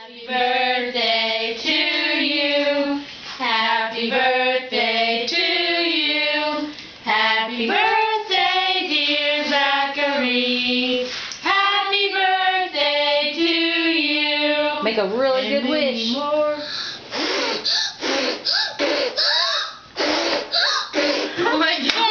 Happy birthday to you. Happy birthday to you. Happy birthday, dear Zachary. Happy birthday to you. Make a really good wish. More. oh my god.